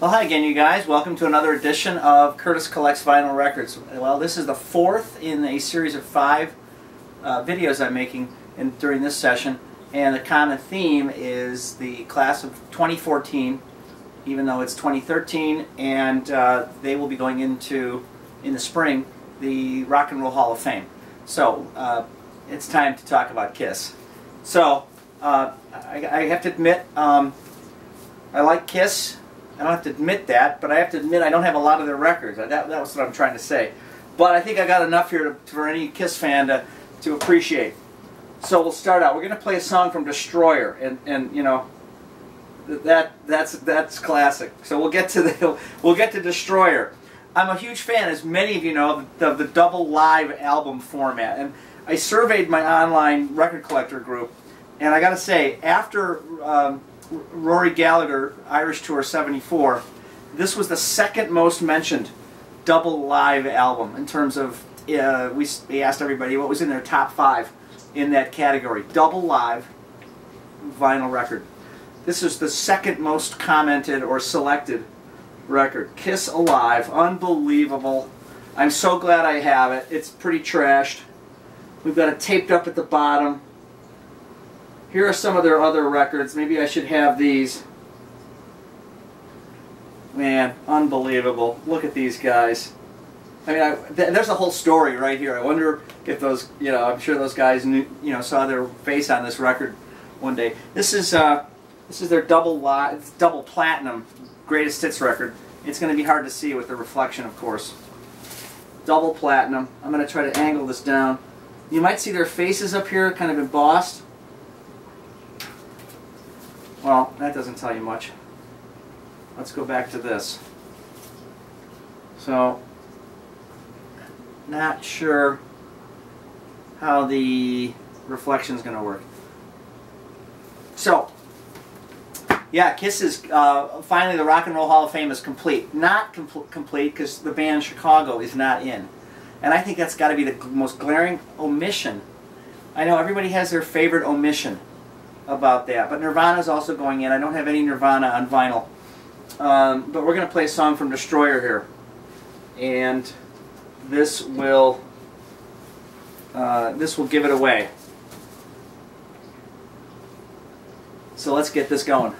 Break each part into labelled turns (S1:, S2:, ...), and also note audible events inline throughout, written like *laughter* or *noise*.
S1: Well, hi again, you guys. Welcome to another edition of Curtis Collects Vinyl Records. Well, this is the fourth in a series of five uh, videos I'm making in, during this session, and the common theme is the class of 2014, even though it's 2013, and uh, they will be going into, in the spring, the Rock and Roll Hall of Fame. So, uh, it's time to talk about KISS. So, uh, I, I, have to admit, um, I like KISS. I don't have to admit that, but I have to admit I don't have a lot of their records. That, that was what I'm trying to say. But I think I got enough here to, for any KISS fan to, to appreciate. So we'll start out. We're going to play a song from Destroyer, and, and you know, that that's that's classic. So we'll get to the *laughs* we'll get to Destroyer. I'm a huge fan, as many of you know, of the, double live album format. And I surveyed my online record collector group, and I got to say, after um, Rory Gallagher Irish Tour 74, this was the second most mentioned double live album in terms of, uh, we, we asked everybody what was in their top five in that category. Double live vinyl record. This is the second most commented or selected record. Kiss Alive, unbelievable. I'm so glad I have it. It's pretty trashed. We've got it taped up at the bottom. Here are some of their other records. Maybe I should have these. Man, unbelievable. Look at these guys. I mean, I, th there's a whole story right here. I wonder if those, you know, I'm sure those guys knew, you know, saw their face on this record one day. This is uh, this is their double live, double platinum greatest hits record. It's going to be hard to see with the reflection, of course. Double platinum. I'm going to try to angle this down. You might see their faces up here, kind of embossed. Well, that doesn't tell you much. Let's go back to this. So, not sure how the reflection is going to work. So, yeah, Kiss is, uh, finally the Rock and Roll Hall of Fame is complete. Not com complete because the band Chicago is not in. And I think that's got to be the most glaring omission. I know everybody has their favorite omission about that. But Nirvana is also going in. I don't have any Nirvana on vinyl. Um, but we're going to play a song from Destroyer here. And this will uh, this will give it away. So let's get this going.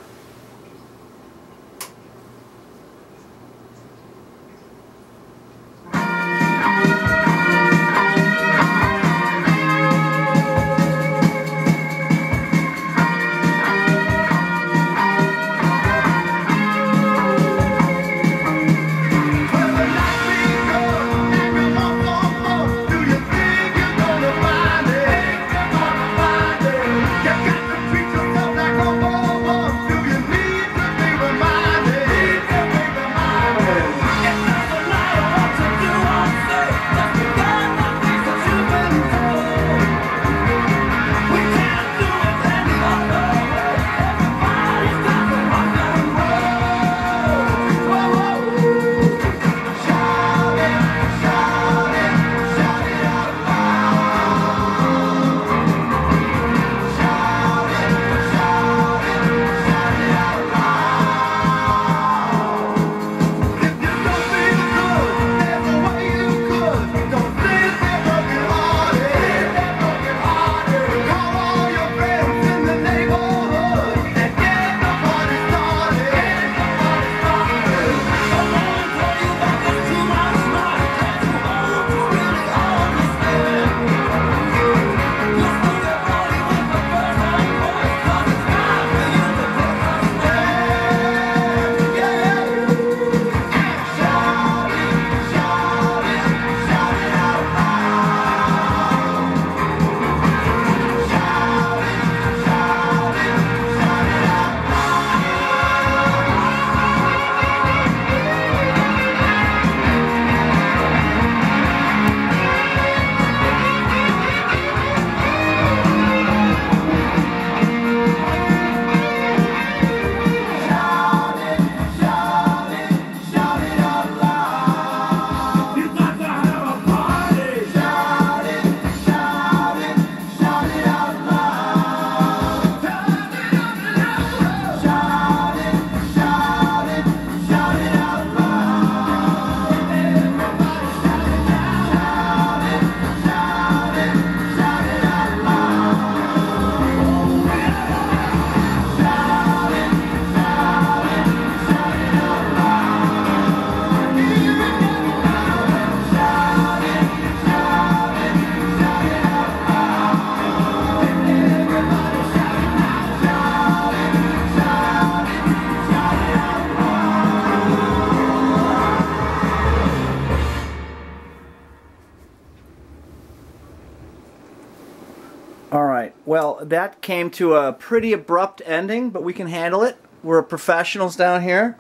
S1: Well, that came to a pretty abrupt ending, but we can handle it. We're professionals down here.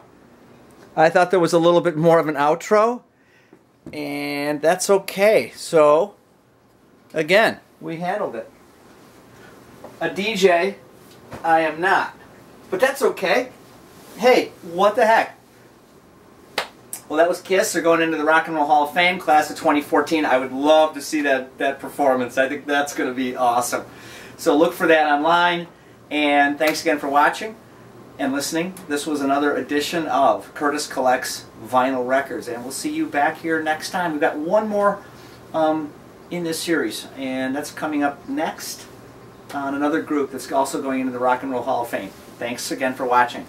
S1: I thought there was a little bit more of an outro, and that's okay. So, again, we handled it. A DJ, I am not. But that's okay. Hey, what the heck? Well, that was Kiss. They're going into the Rock and Roll Hall of Fame class of 2014. I would love to see that, that performance. I think that's going to be awesome. So look for that online. And thanks again for watching and listening. This was another edition of Curtis Collects Vinyl Records. And we'll see you back here next time. We've got one more um, in this series. And that's coming up next on another group that's also going into the Rock and Roll Hall of Fame. Thanks again for watching.